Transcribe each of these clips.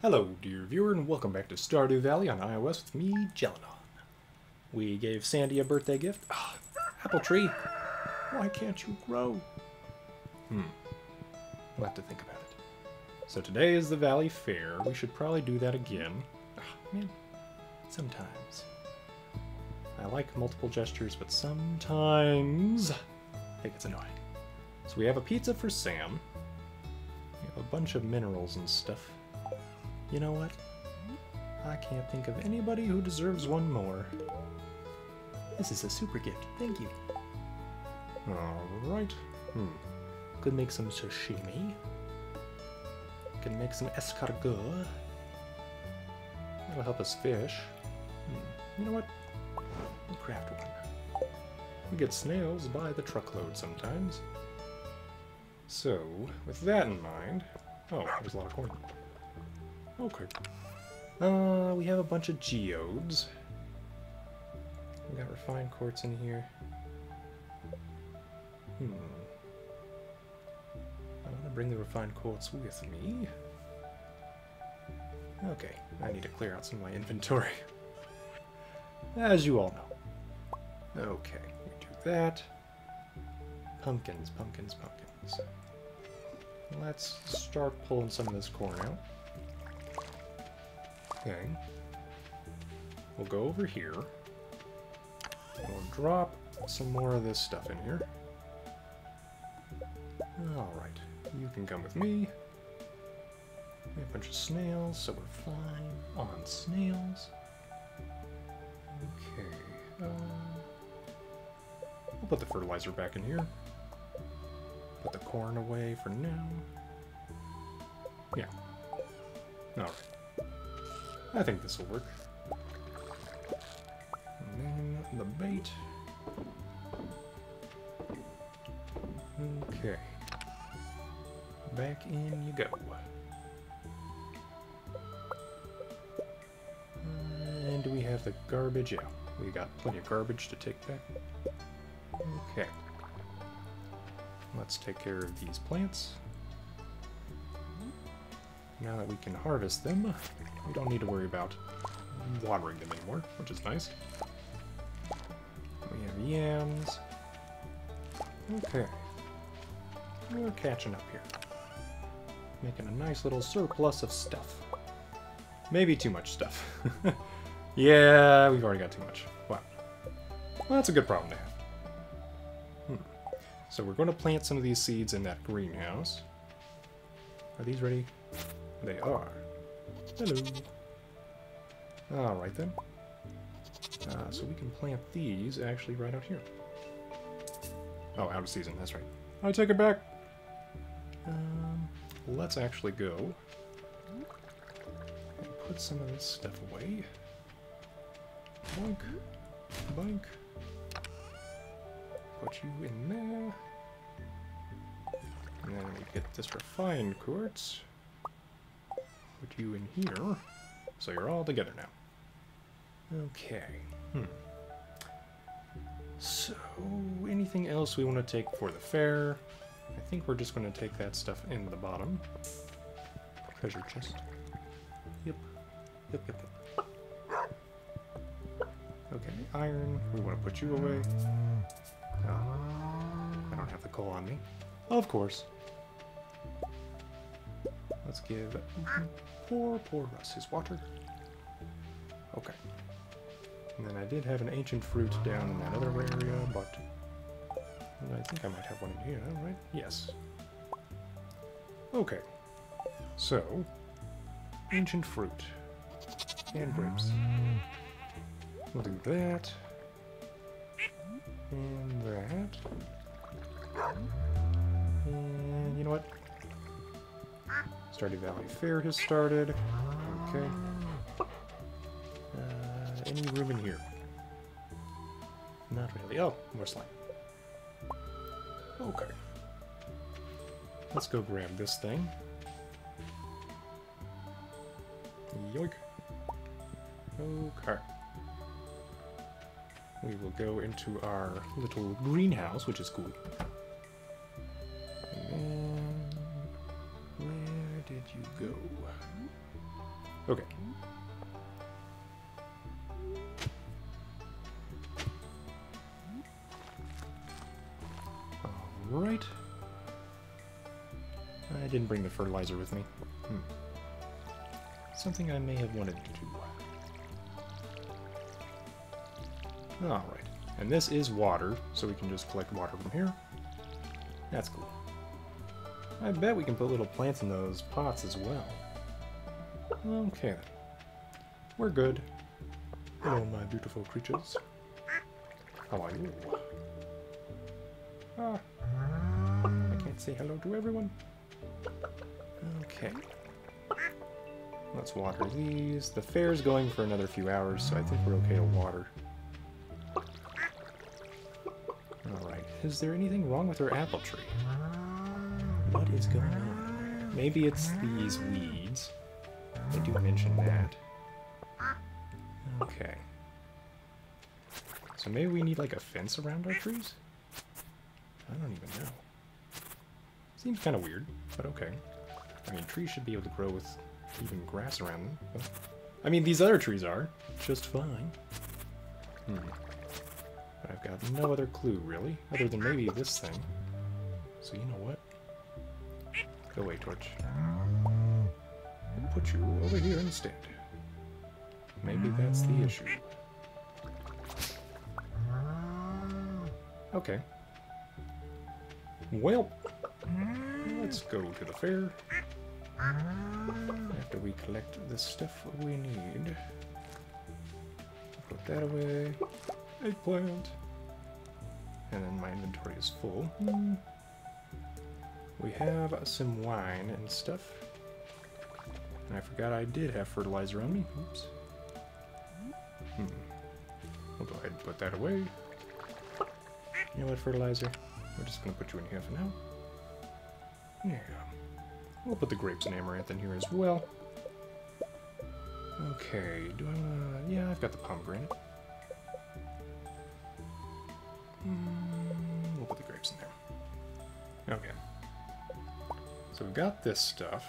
Hello, dear viewer, and welcome back to Stardew Valley on iOS with me, Jalinon. We gave Sandy a birthday gift. Ah, apple tree. Why can't you grow? Hmm. We'll have to think about it. So today is the Valley Fair. We should probably do that again. Ah, man, sometimes. I like multiple gestures, but sometimes it gets annoying. So we have a pizza for Sam. We have a bunch of minerals and stuff. You know what? I can't think of anybody who deserves one more. This is a super gift. Thank you. Alright. Hmm. Could make some sashimi. Can make some escargot. That'll help us fish. Hmm. You know what? We'll craft one. We get snails by the truckload sometimes. So, with that in mind... Oh, there's a lot of corn. Okay. Uh, we have a bunch of geodes. We got refined quartz in here. Hmm. I want to bring the refined quartz with me. Okay, I need to clear out some of my inventory. As you all know. Okay, we do that. Pumpkins, pumpkins, pumpkins. Let's start pulling some of this corn out. Okay. We'll go over here. We'll drop some more of this stuff in here. Alright, you can come with me. We have a bunch of snails, so we're fine on snails. Okay, um, we'll put the fertilizer back in here. Put the corn away for now. Yeah. Alright. I think this will work. And then the bait. Okay. Back in you go. And we have the garbage? Yeah, we got plenty of garbage to take back. Okay. Let's take care of these plants. Now that we can harvest them, we don't need to worry about watering them anymore, which is nice. We have yams. Okay. We're catching up here. Making a nice little surplus of stuff. Maybe too much stuff. yeah, we've already got too much. Wow. Well, that's a good problem to have. Hmm. So we're going to plant some of these seeds in that greenhouse. Are these ready? They are. Hello. Alright then. Uh, so we can plant these actually right out here. Oh, out of season, that's right. I take it back. Um, let's actually go and put some of this stuff away. Boink. Boink. Put you in there. And then we get this refined quartz. Put you in here. So you're all together now. Okay. Hmm. So, anything else we want to take for the fair? I think we're just going to take that stuff in the bottom. Treasure chest. Yep. Yep, yep, yep. Okay, iron. We want to put you away. Oh, I don't have the coal on me. Of course. Let's give poor, poor Russ his water. Okay. And then I did have an ancient fruit down in that other area, but I think I might have one in here, right? Yes. Okay. So, ancient fruit and grapes. We'll do that. And that. And you know what? Stardew Valley Fair has started. Okay. Uh, any room in here? Not really. Oh, more slime. Okay. Let's go grab this thing. Yoink. Okay. We will go into our little greenhouse, which is cool. With me. Hmm. Something I may have wanted to do. Alright. And this is water, so we can just collect water from here. That's cool. I bet we can put little plants in those pots as well. Okay then. We're good. Hello, my beautiful creatures. How are you? Ah. I can't say hello to everyone. Okay. Let's water these. The fair's going for another few hours, so I think we're okay to water. Alright. Is there anything wrong with our apple tree? What is going on? Maybe it's these weeds. They do mention that. Okay. So maybe we need like a fence around our trees? I don't even know. Seems kind of weird, but okay. I mean, trees should be able to grow with even grass around them. But, I mean, these other trees are just fine. Hmm. But I've got no other clue, really, other than maybe this thing. So you know what? Go away, Torch. We'll put you over here instead. Maybe that's the issue. Okay. Well, let's go to the fair. After we collect the stuff we need. Put that away. Eggplant. And then my inventory is full. We have some wine and stuff. And I forgot I did have fertilizer on me. Oops. Hmm. We'll go ahead and put that away. You know what, fertilizer? We're just going to put you in here for now. Yeah. We'll put the grapes and amaranth in here as well. Okay, do I wanna... Yeah, I've got the pomegranate. Mm, we'll put the grapes in there. Okay. So we've got this stuff.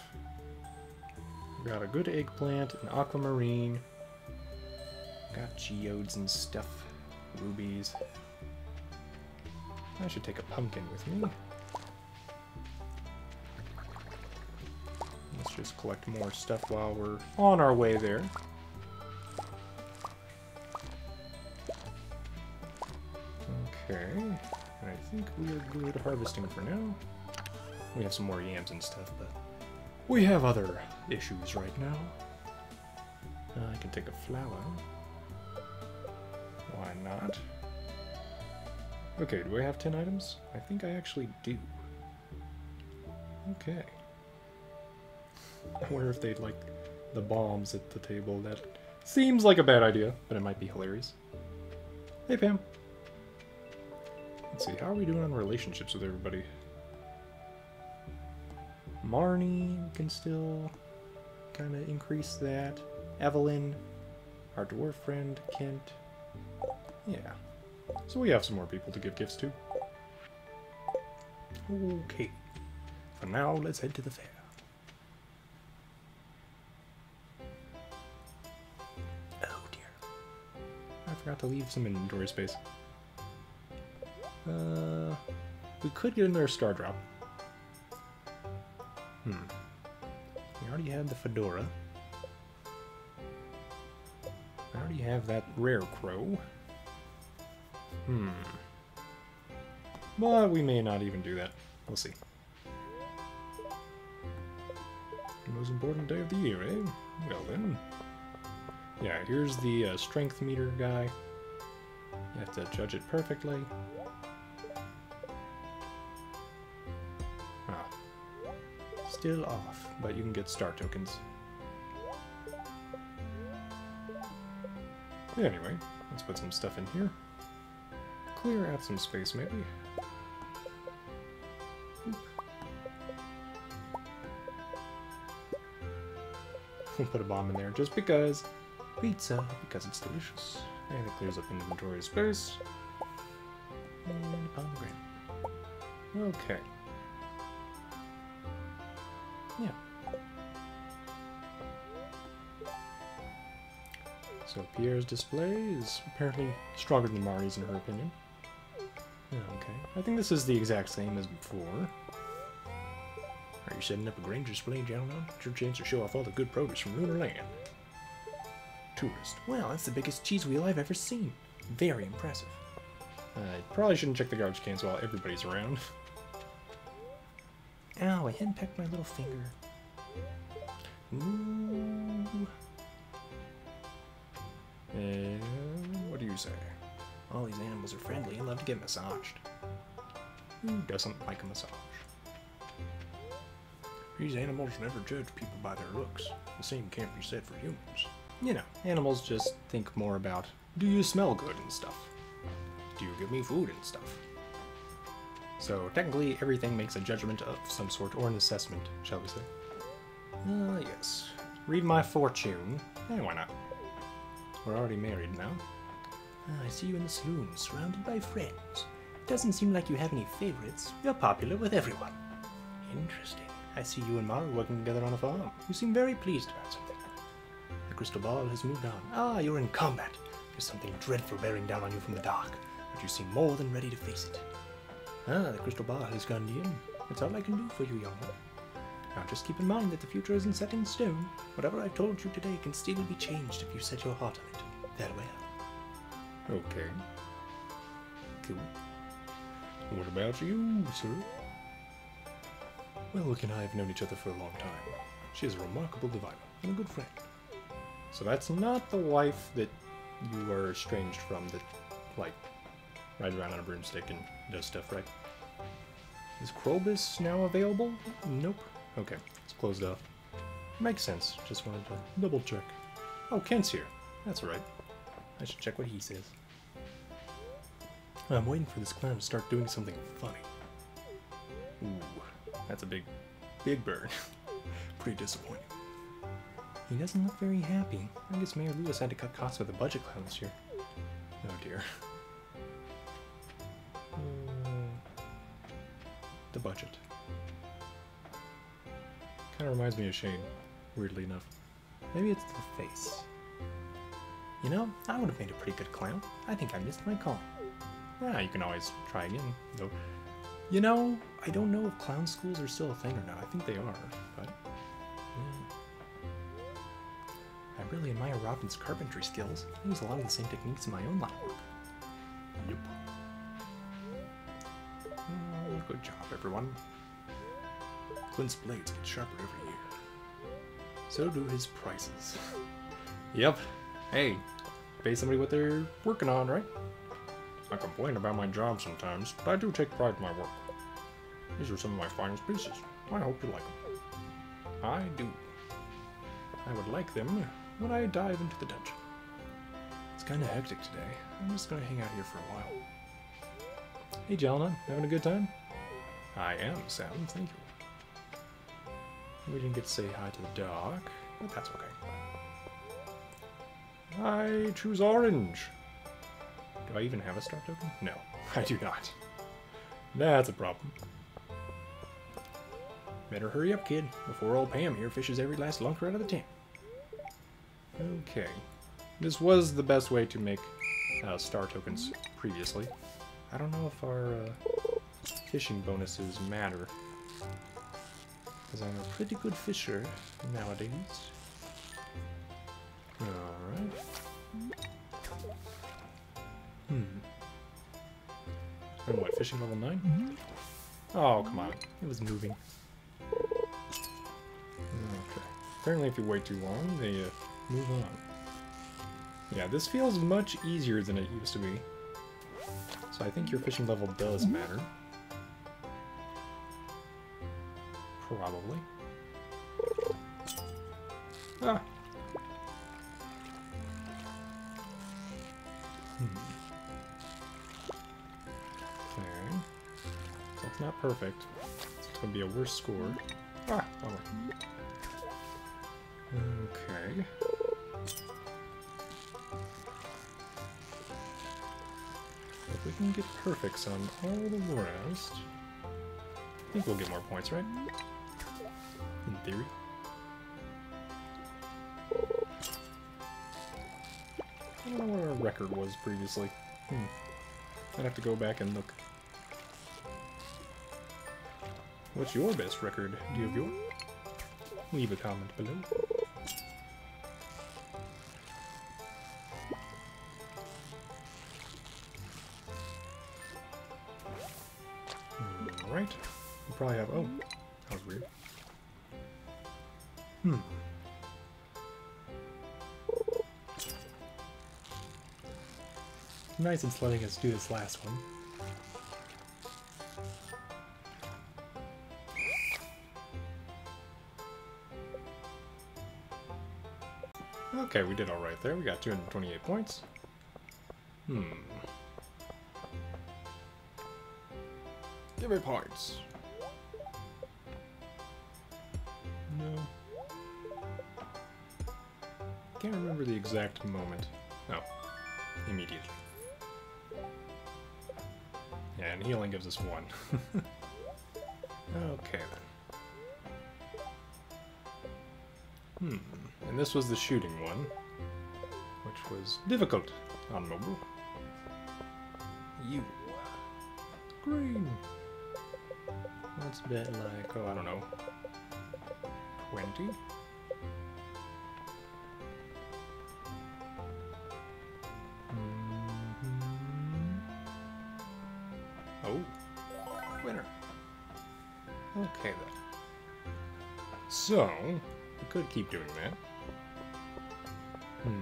We've got a good eggplant, an aquamarine. Got geodes and stuff. Rubies. I should take a pumpkin with me. Collect more stuff while we're on our way there. Okay, I think we are good harvesting for now. We have some more yams and stuff, but we have other issues right now. Uh, I can take a flower. Why not? Okay, do I have 10 items? I think I actually do. Okay. I wonder if they'd like the bombs at the table. That seems like a bad idea, but it might be hilarious. Hey, Pam. Let's see, how are we doing on relationships with everybody? Marnie can still kind of increase that. Evelyn, our dwarf friend, Kent. Yeah. So we have some more people to give gifts to. Okay. For now, let's head to the fair. Forgot to leave some inventory space. Uh, we could get another star drop. Hmm. We already had the fedora. I already have that rare crow. Hmm. But we may not even do that. We'll see. Most important day of the year, eh? Well then. Yeah, here's the uh, strength meter guy. You have to judge it perfectly. Ah. Still off, but you can get star tokens. Anyway, let's put some stuff in here. Clear out some space, maybe. We'll put a bomb in there just because. Pizza, because it's delicious. And it clears up inventory space. And pomegranate. Okay. Yeah. So Pierre's display is apparently stronger than Marnie's in her opinion. Okay, I think this is the exact same as before. Are you setting up a Grange display, gentlemen? It's your chance to show off all the good produce from Lunar Land. Tourist. Wow, that's the biggest cheese wheel I've ever seen. Very impressive. I probably shouldn't check the garbage cans while everybody's around. Ow, I henpecked my little finger. Ooh. And what do you say? All these animals are friendly and love to get massaged. Who doesn't like a massage? These animals never judge people by their looks. The same can't be said for humans. You know, animals just think more about do you smell good and stuff? Do you give me food and stuff? So technically, everything makes a judgment of some sort or an assessment, shall we say? Ah, yes. Read my fortune. Eh, why not? We're already married now. Ah, I see you in the saloon, surrounded by friends. Doesn't seem like you have any favorites. You're popular with everyone. Interesting. I see you and Maru working together on a farm. You seem very pleased about something. Crystal ball has moved on. Ah, you're in combat. There's something dreadful bearing down on you from the dark, but you seem more than ready to face it. Ah, the crystal ball has gone dim. That's all I can do for you, young one. Now just keep in mind that the future isn't set in stone. Whatever I've told you today can still be changed if you set your heart on it. Farewell. Okay. Cool. What about you, sir? Welwick and I have known each other for a long time. She is a remarkable diviner and a good friend. So that's not the wife that you are estranged from that, like, rides around on a broomstick and does stuff, right? Is Krobus now available? Nope. Okay, it's closed off. Makes sense. Just wanted to double check. Oh, Kent's here. That's right. I should check what he says. I'm waiting for this clown to start doing something funny. Ooh, that's a big, big bird. Pretty disappointing. He doesn't look very happy. I guess Mayor Lewis had to cut costs with the budget clown this year. Oh dear. Hmm. the budget. Kind of reminds me of Shane, weirdly enough. Maybe it's the face. You know, I would have made a pretty good clown. I think I missed my call. Yeah, you can always try again, though. You know, I don't know if clown schools are still a thing or not. I think they are, really admire Robin's carpentry skills. I use a lot of the same techniques in my own work. Yep. Oh, mm, good job, everyone. Clint's blades get sharper every year. So do his prices. yep. Hey, pay somebody what they're working on, right? I complain about my job sometimes, but I do take pride in my work. These are some of my finest pieces. I hope you like them. I do. I would like them when I dive into the dungeon. It's kind of hectic today. I'm just gonna hang out here for a while. Hey, Jalinon, having a good time? I am, Sam. Thank you. We didn't get to say hi to the dog, but that's okay. I choose orange. Do I even have a star token? No, I do not. That's a problem. Better hurry up, kid, before old Pam here fishes every last lunker out of the tank. Okay. This was the best way to make uh, star tokens previously. I don't know if our uh, fishing bonuses matter. Because I'm a pretty good fisher nowadays. Alright. Hmm. And what, fishing level 9? Oh, come on. It was moving. Okay. Apparently if you wait too long, they uh, move on. Yeah, this feels much easier than it used to be. So I think your fishing level does matter. Probably. Ah. Hmm. Okay. It's not perfect. It's gonna be a worse score. Ah, bummer. Okay. can get perfects on all the rest. I think we'll get more points, right? In theory. I don't know what our record was previously. Hmm. I'd have to go back and look. What's your best record? Do you have your? Leave a comment below. Probably have... Oh, that was weird. Hmm. Nice it's letting us do this last one. Okay, we did alright there. We got 228 points. Hmm. Give me points. No. Can't remember the exact moment. Oh. Immediately. Yeah, and healing gives us one. okay then. Hmm. And this was the shooting one, which was difficult on mobile. You. Green. Let's bet like, oh, I don't know, 20? Oh, winner. Okay then. So, we could keep doing that. Hmm.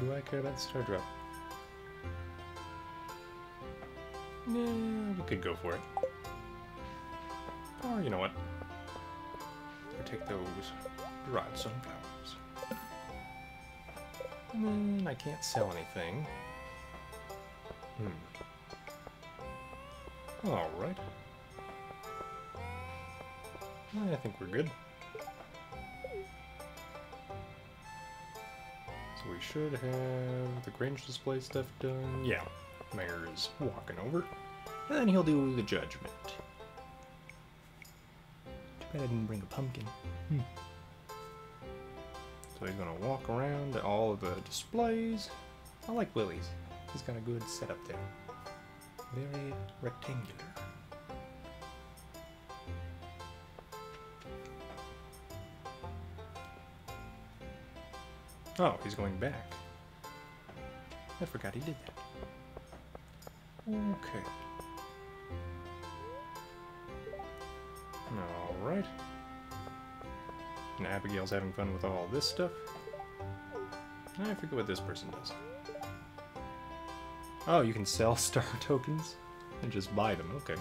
Do I care about Star Drop? Yeah, we could go for it. Or, you know what? I take those dried sunflowers. Hmm, I can't sell anything. Hmm. Alright. I think we're good. So we should have the Grange display stuff done. Yeah, Mayor is walking over. And then he'll do the judgment. Too bad I didn't bring a pumpkin. Hmm. So he's gonna walk around all of the displays. I like Willy's. He's got a good setup there. Very rectangular. Oh, he's going back. I forgot he did that. Okay. And Abigail's having fun with all this stuff. I forget what this person does. Oh, you can sell star tokens and just buy them. Okay.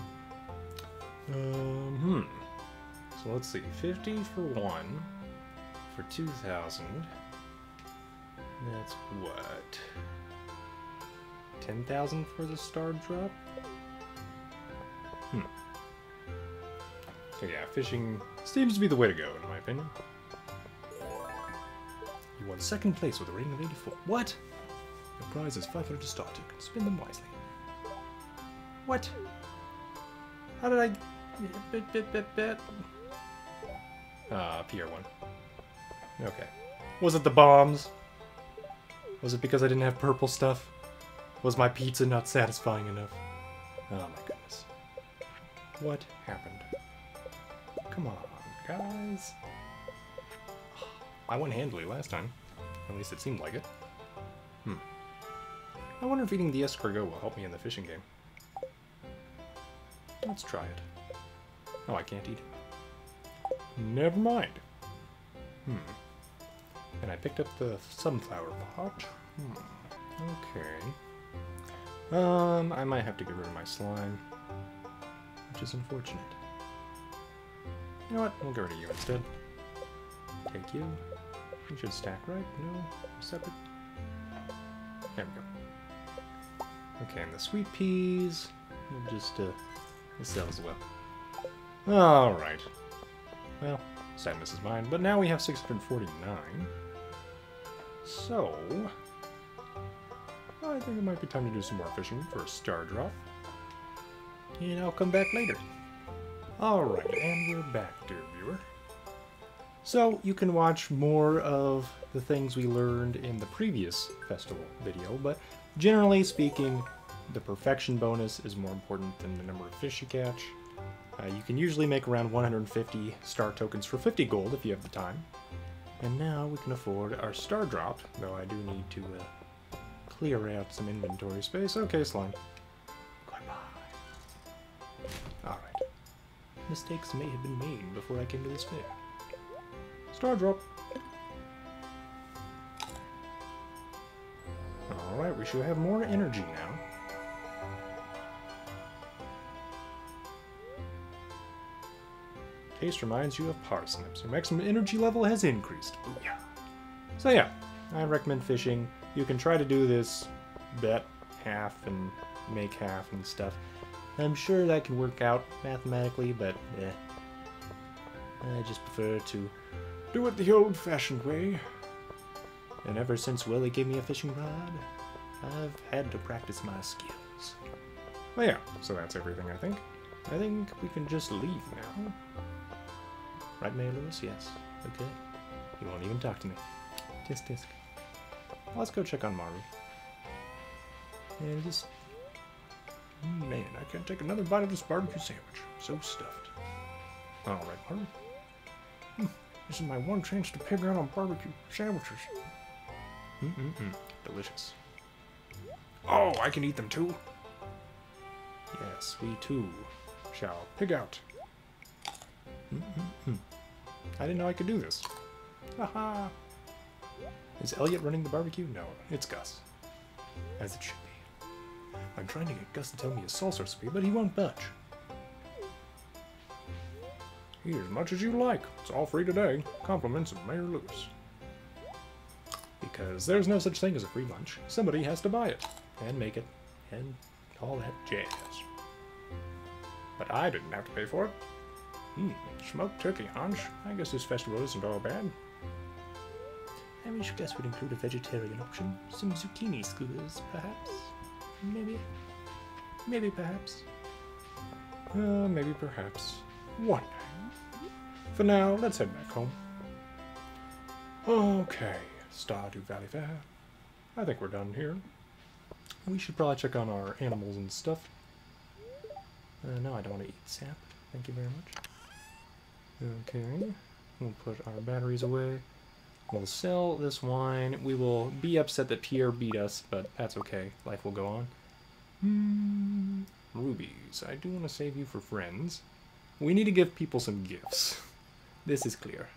Um, hmm. So let's see. 50 for one. For 2,000. That's what? 10,000 for the star drop? So yeah, fishing seems to be the way to go, in my opinion. You won second place with a rating of 84. What? Your prize is 500 star tokens. Spend them wisely. What? How did I... Bit, bit, bit, bit. Ah, PR1. Okay. Was it the bombs? Was it because I didn't have purple stuff? Was my pizza not satisfying enough? Oh my goodness. What happened? Come on, guys. I won handily last time. At least it seemed like it. Hmm. I wonder if eating the escargot will help me in the fishing game. Let's try it. Oh, I can't eat it. Never mind. Hmm. And I picked up the sunflower pot. Hmm. Okay. Um, I might have to get rid of my slime. Which is unfortunate. You know what? We'll get rid of you instead. Take you. You should stack, right? No? Separate? There we go. Okay, and the sweet peas. We'll just, uh, we'll as well. Alright. Well, sadness is mine, but now we have 649. So, I think it might be time to do some more fishing for a star drop. And I'll come back later. Alright, and we're back, dear viewer. So, you can watch more of the things we learned in the previous festival video, but generally speaking, the perfection bonus is more important than the number of fish you catch. Uh, you can usually make around 150 star tokens for 50 gold if you have the time. And now we can afford our star drop, though I do need to uh, clear out some inventory space. Okay, slime. Mistakes may have been made before I came to this fair. Star drop. Alright, we should have more energy now. Taste reminds you of parsnips. Your maximum energy level has increased. Booyah. So yeah, I recommend fishing. You can try to do this bet half and make half and stuff. I'm sure that can work out mathematically, but eh. I just prefer to do it the old-fashioned way. And ever since Willy gave me a fishing rod, I've had to practice my skills. Well, yeah, so that's everything, I think. I think we can just leave now. Right, Mayor Lewis? Yes. Okay. He won't even talk to me. Tisk tisk. Let's go check on Maru. And just... Man, I can't take another bite of this barbecue sandwich. So stuffed. Alright, Maru. Hmm, this is my one chance to pig out on barbecue sandwiches. Mm-mm-mm. Delicious. Oh, I can eat them too? Yes, we too shall pig out. Mm-mm-mm. I didn't know I could do this. Haha. Is Elliot running the barbecue? No, it's Gus. As it should. I'm trying to get Gus to tell me his sauce recipe, but he won't budge. Eat as much as you like. It's all free today. Compliments of Mayor Lewis. Because there's no such thing as a free lunch. Somebody has to buy it. And make it. And all that jazz. But I didn't have to pay for it. Hmm, smoked turkey haunch. I guess this festival isn't all bad. I wish Gus would include a vegetarian option. Some zucchini skewers, perhaps. Maybe. Maybe perhaps. Uh, maybe perhaps. One day. For now, let's head back home. Okay, Stardew Valley Fair. I think we're done here. We should probably check on our animals and stuff. Uh, no, I don't want to eat sap. Thank you very much. Okay, we'll put our batteries away. We'll sell this wine. We will be upset that Pierre beat us, but that's okay. Life will go on. Mm, rubies. I do want to save you for friends. We need to give people some gifts. This is clear.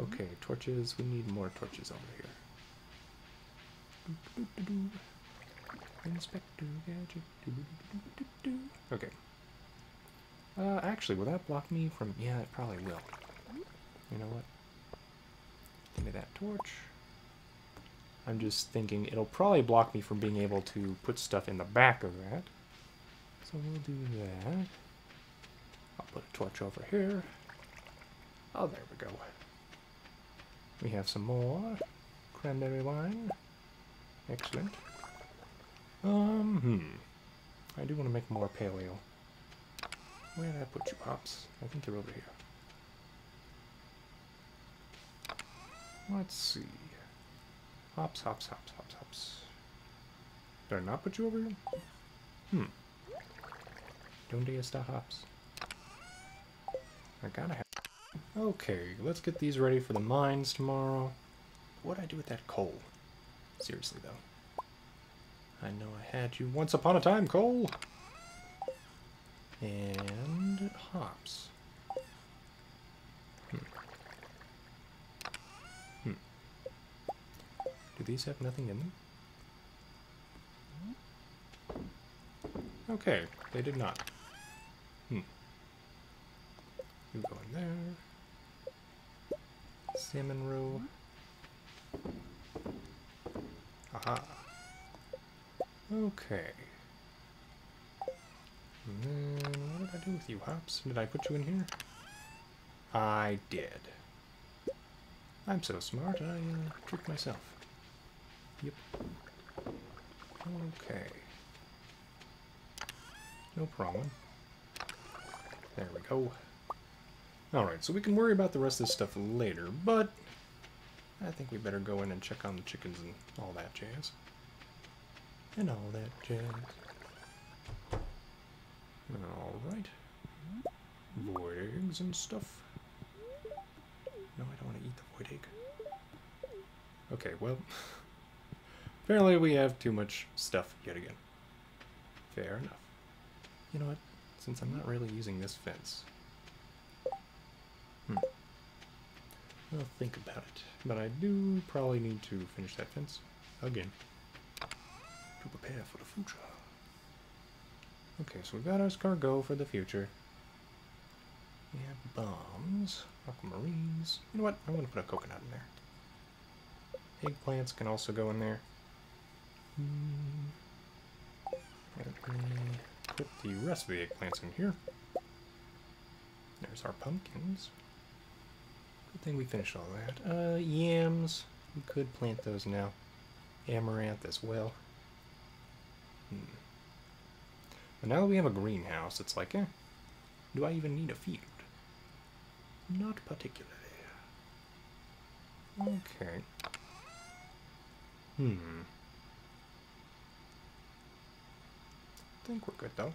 Okay, torches. We need more torches over here. Inspector Gadget. Okay. Uh, actually, will that block me from... Yeah, it probably will. You know what? Give me that torch. I'm just thinking it'll probably block me from being able to put stuff in the back of that. So we'll do that. I'll put a torch over here. Oh, there we go. We have some more cranberry wine. Excellent. Um, hmm. I do want to make more pale ale. Where did I put you, Hops? I think you're over here. Let's see. Hops, hops, hops, hops, hops. Did I not put you over here? Hmm. Don't Donde está hops? I gotta have... Okay, let's get these ready for the mines tomorrow. What do I do with that coal? Seriously, though. I know I had you once upon a time, coal! And hops. Hmm. Hmm. Do these have nothing in them? Okay, they did not. Hmm. You go in there. Salmon roe. Aha. Okay. And then, what did I do with you, Hops? Did I put you in here? I did. I'm so smart, I uh, tricked myself. Yep. Okay. No problem. There we go. Alright, so we can worry about the rest of this stuff later, but I think we better go in and check on the chickens and all that jazz. and all that jazz. Alright. Void eggs and stuff. No, I don't want to eat the void egg. Okay, well. Apparently we have too much stuff yet again. Fair enough. You know what? Since I'm not really using this fence. Hmm. I'll think about it. But I do probably need to finish that fence again to prepare for the future. Okay, so we've got our cargo for the future. We have bombs, aquamarines. You know what? I'm to put a coconut in there. Eggplants can also go in there. Let me put the rest of the eggplants in here. There's our pumpkins. Good thing we finished all that. Uh, yams. We could plant those now. Amaranth as well. Hmm. But now that we have a greenhouse, it's like, eh, do I even need a field? Not particularly. Okay. Hmm. Think we're good, though.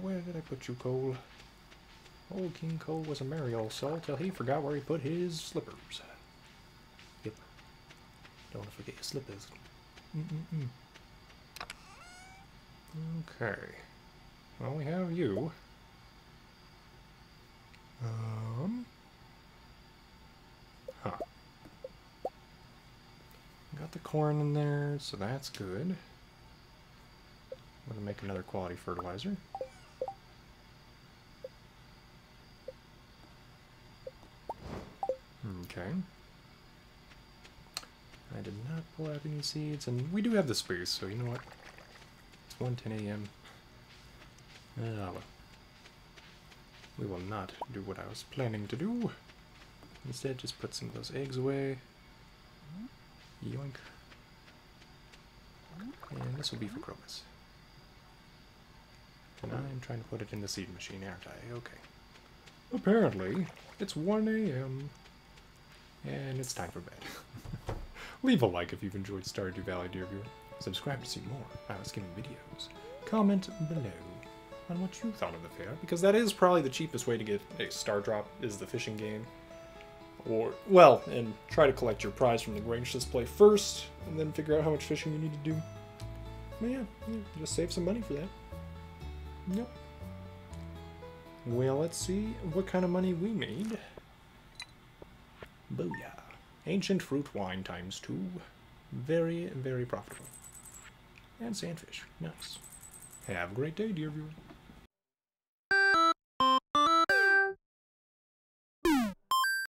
Where did I put you, Cole? Old King Cole was a merry old soul till he forgot where he put his slippers. Yep. Don't forget your slippers. Mm -mm -mm. Okay. Well, we have you. Um. Huh. Got the corn in there, so that's good. I'm going to make another quality fertilizer. Okay. I did not pull out any seeds, and we do have the space, so you know what? It's 1.10 a.m. Ah, well. We will not do what I was planning to do. Instead, just put some of those eggs away. Yoink. And this will be for Krobus. And I'm trying to put it in the seed machine, aren't I? Okay. Apparently, it's 1 a.m. And it's time for bed. Leave a like if you've enjoyed Stardew Valley, dear viewer. Subscribe to see more gaming videos. Comment below on what you thought of the fair, because that is probably the cheapest way to get a star drop is the fishing game. Or, well, and try to collect your prize from the Grange display first, and then figure out how much fishing you need to do. But yeah, yeah just save some money for that. Yep. Well, let's see what kind of money we made. Booyah. Ancient fruit wine times two. Very, very profitable. And sandfish. Nice. Have a great day, dear viewer.